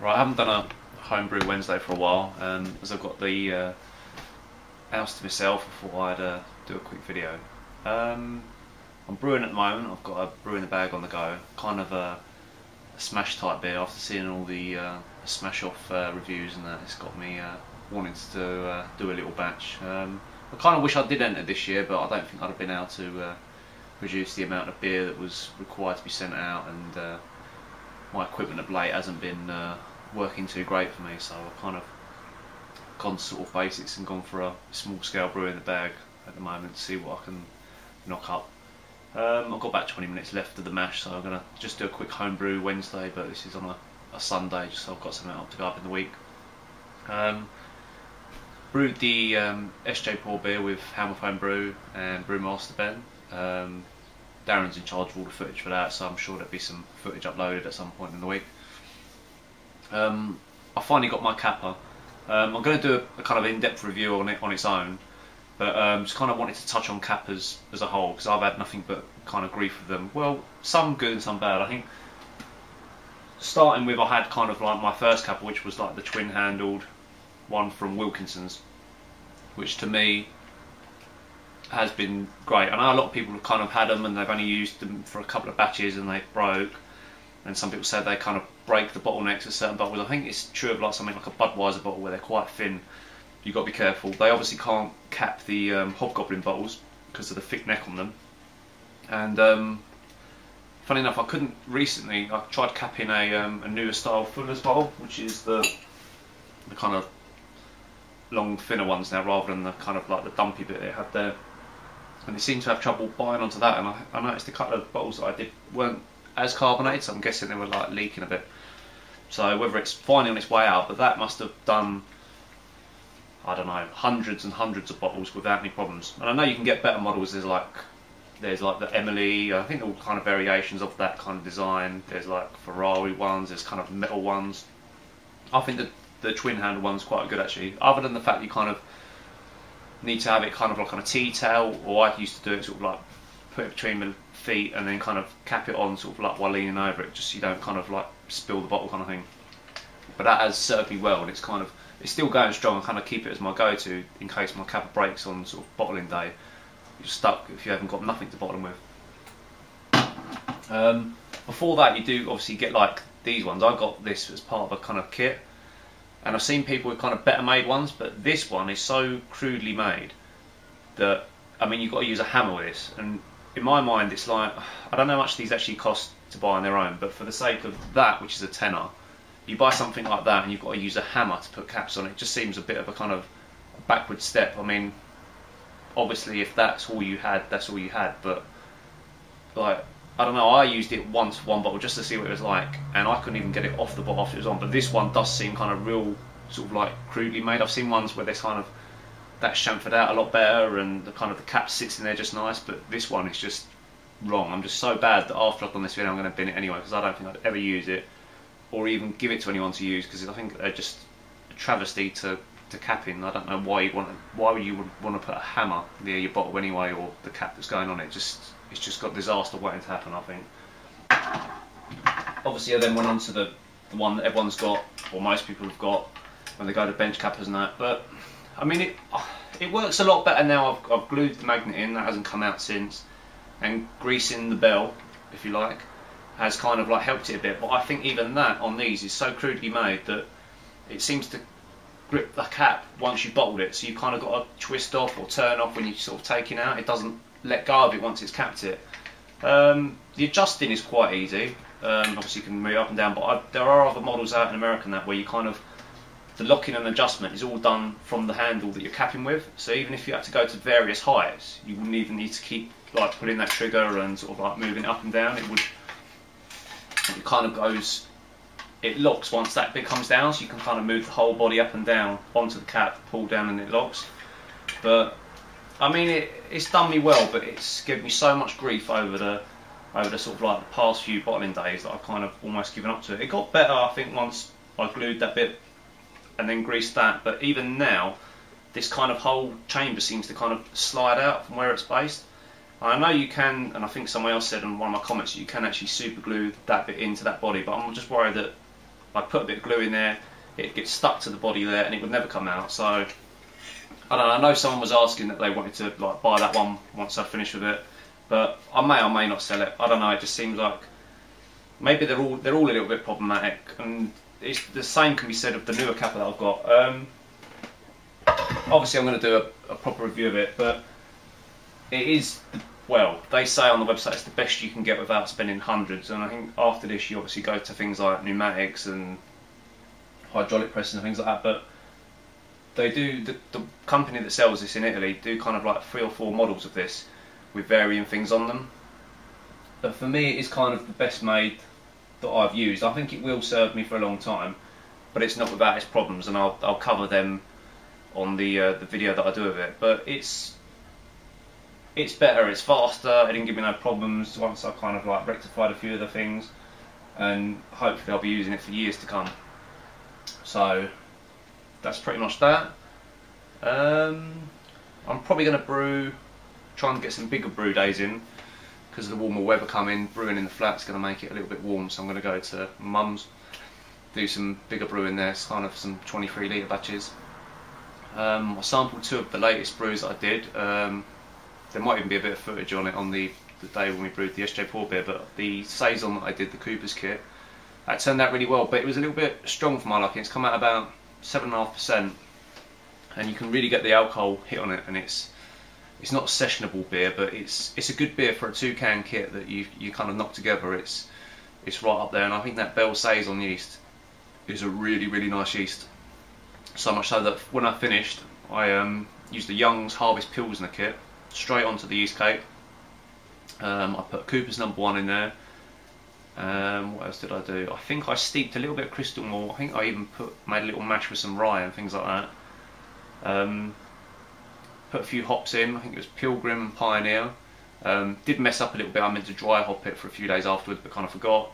Right, I haven't done a homebrew Wednesday for a while, um, as I've got the uh, house to myself. I thought I'd uh, do a quick video. Um, I'm brewing at the moment. I've got a brew in the bag on the go. Kind of a, a smash type beer. After seeing all the uh, smash off uh, reviews and that, it's got me uh, wanting to uh, do a little batch. Um, I kind of wish I did enter this year, but I don't think I'd have been able to uh, produce the amount of beer that was required to be sent out, and my equipment of late hasn't been working too great for me, so I've kind of gone to sort of basics and gone for a small scale brew in the bag at the moment to see what I can knock up. Um, I've got about 20 minutes left of the mash, so I'm going to just do a quick homebrew Wednesday, but this is on a, a Sunday, just so I've got something up to go up in the week. Um, brewed the um, SJ Pour beer with Hammerphone Brew and Brewmaster Ben. Um, Darren's in charge of all the footage for that, so I'm sure there'll be some footage uploaded at some point in the week. Um, I finally got my capper. Um, I'm going to do a, a, kind of in-depth review on it on its own, but um, just kind of wanted to touch on cappers as a whole because I've had nothing but kind of grief with them. Well, some good and some bad. I think starting with I had kind of like my first capper, which was like the twin-handled one from Wilkinson's, which to me has been great. I know a lot of people have kind of had them and they've only used them for a couple of batches and they broke and some people say they kind of break the bottlenecks of certain bottles. I think it's true of like something like a Budweiser bottle where they're quite thin. You've got to be careful. They obviously can't cap the um, Hobgoblin bottles because of the thick neck on them. And um, funny enough, I couldn't recently. I tried capping a, um, a newer style Fuller's bottle, which is the the kind of long thinner ones now, rather than the kind of like the dumpy bit they had there. And they seemed to have trouble buying onto that. And I, I noticed a couple of bottles that I did weren't as carbonated, so I'm guessing they were like leaking a bit. So whether it's finally on its way out, but that must have done, I don't know, hundreds and hundreds of bottles without any problems. And I know you can get better models. There's like, there's like the Emily. I think all kind of variations of that kind of design. There's like Ferrari ones. There's kind of metal ones. I think the the twin handle one's quite good actually. Other than the fact you kind of need to have it kind of like on a tea towel, or I used to do it sort of like put it between the feet and then kind of cap it on sort of like while leaning over it, just so you don't kind of like spill the bottle kind of thing. But that has served me well, and it's kind of it's still going strong. I kind of keep it as my go-to in case my cap breaks on sort of bottling day. You're stuck if you haven't got nothing to bottle with. Um, before that, you do obviously get like these ones. I got this as part of a kind of kit, and I've seen people with kind of better made ones, but this one is so crudely made that I mean you've got to use a hammer with this, and in my mind, it's like I don't know how much these actually cost to buy on their own, but for the sake of that, which is a tenner, you buy something like that and you've got to use a hammer to put caps on it. just seems a bit of a kind of backward step. I mean, obviously, if that's all you had, that's all you had. But like, I don't know. I used it once, one bottle, just to see what it was like, and I couldn't even get it off the bottle after it was on. But this one does seem kind of real, sort of like crudely made. I've seen ones where there's kind of that's chamfered out a lot better and the kind of the cap sits in there just nice but this one is just wrong. I'm just so bad that after I've done this video I'm going to bin it anyway because I don't think I'd ever use it or even give it to anyone to use because I think they're just a travesty to, to capping I don't know why you want to, why would you want to put a hammer near your bottle anyway or the cap that's going on. It just it's just got disaster waiting to happen I think. Obviously I then went on to the, the one that everyone's got or most people have got when they go to bench cappers and that but I mean, it it works a lot better now. I've, I've glued the magnet in. That hasn't come out since. And greasing the bell, if you like, has kind of like helped it a bit. But I think even that on these is so crudely made that it seems to grip the cap once you've bottled it. So you kind of got to twist off or turn off when you're sort of taking it out. It doesn't let go of it once it's capped it. Um, the adjusting is quite easy. Um, obviously you can move up and down, but I, there are other models out in America that where you kind of the locking and adjustment is all done from the handle that you're capping with. So even if you had to go to various heights, you wouldn't even need to keep like pulling that trigger and sort of like moving up and down. It would, it kind of goes, it locks once that bit comes down, so you can kind of move the whole body up and down onto the cap, pull down and it locks. But I mean, it, it's done me well, but it's given me so much grief over the over the sort of like the past few bottling days that I've kind of almost given up to it. It got better, I think, once I glued that bit and then grease that. But even now, this kind of whole chamber seems to kind of slide out from where it's based. I know you can, and I think someone else said in one of my comments, you can actually super glue that bit into that body, but I'm just worried that I'd put a bit of glue in there, it gets stuck to the body there, and it would never come out. So I don't know. I know someone was asking that they wanted to like buy that one once I finish with it, but I may or may not sell it. I don't know. It just seems like maybe they're all they're all a little bit problematic, and it's the same can be said of the newer capper that I've got. Um, obviously, I'm going to do a, a proper review of it, but it is well, they say on the website it's the best you can get without spending hundreds. And I think after this, you obviously go to things like pneumatics and hydraulic presses and things like that. But they do the, the company that sells this in Italy do kind of like three or four models of this with varying things on them. But for me, it is kind of the best made that I've used. I think it will serve me for a long time, but it's not without its problems, and I'll I'll cover them on the uh, the video that I do of it. But it's it's better, it's faster, it didn't give me no problems once I kind of like rectified a few of the things and hopefully I'll be using it for years to come. So that's pretty much that. Um, I'm probably going to brew, try and get some bigger brew days in because of the warmer weather coming, brewing in the flat's going to make it a little bit warm so I'm going to go to mum's, do some bigger brewing there, kind of some 23 litre batches. Um, I sampled two of the latest brews I did. Um, there might even be a bit of footage on it on the, the day when we brewed the SJ Pour beer, but the Saison that I did, the Cooper's kit, that turned out really well, but it was a little bit strong for my liking. It's come out about 7.5%, and you can really get the alcohol hit on it, and it's it's not sessionable beer, but it's it's a good beer for a two can kit that you you kind of knock together. It's it's right up there, and I think that Belle Saison yeast is a really really nice yeast. So much so that when I finished, I um, used the Young's Harvest Pilsner kit, straight onto the yeast cake. Um, I put Cooper's number one in there. Um, what else did I do? I think I steeped a little bit of crystal malt. I think I even put made a little mash with some rye and things like that. Um, put a few hops in. I think it was Pilgrim and Pioneer. Um, did mess up a little bit. I meant to dry hop it for a few days afterwards, but kind of forgot.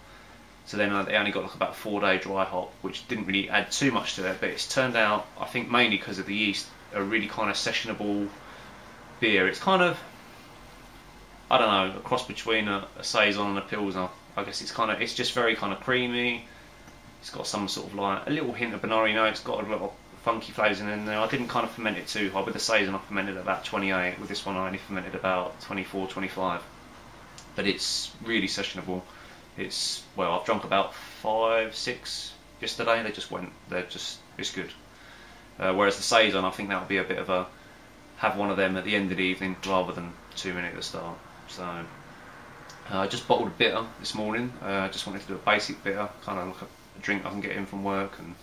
So then they only got like about four day dry hop, which didn't really add too much to it. But it's turned out, I think mainly because of the yeast, a really kind of sessionable beer. It's kind of, I don't know, a cross between a, a saison and a pilsner. I guess it's kind of, it's just very kind of creamy. It's got some sort of like a little hint of Bonari notes. It's got a little funky flavours in there. I didn't kind of ferment it too high. With the saison, I fermented about 28. With this one, I only fermented about 24, 25. But it's really sessionable. It's well, I've drunk about five, six yesterday. They just went. They're just, it's good. Uh, whereas the saison, I think that would be a bit of a have one of them at the end of the evening rather than two minutes at the start. So uh, I just bottled a bitter this morning. Uh, I uh, just wanted to do a basic bitter, kind of like a drink I can get in from work and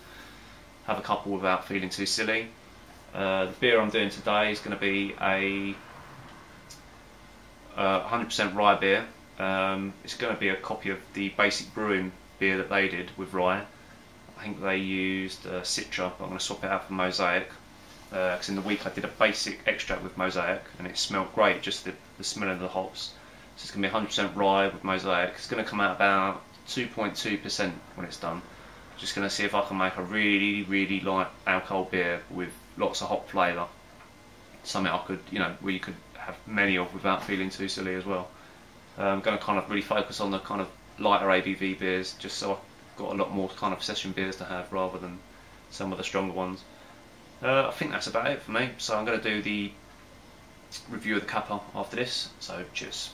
have a couple without feeling too silly. Uh, the beer I'm doing today is going to be a 100% uh, rye beer. Um, it's going to be a copy of the basic brewing beer that they did with rye. I think they used uh, Citra, but I'm going to swap it out for Mosaic because uh, in the week I did a basic extract with Mosaic and it smelled great, just the, the smell of the hops. So it's going to be 100% rye with Mosaic. It's going to come out about 2.2% when it's done. Just going to see if I can make a really, really light alcohol beer with lots of hop flavour. Something I could, you know, where you could have many of without feeling too silly as well. I'm going to kind of really focus on the kind of lighter ABV beers, just so I've got a lot more kind of session beers to have rather than some of the stronger ones. Uh, I think that's about it for me. So I'm going to do the review of the capper after this. So cheers.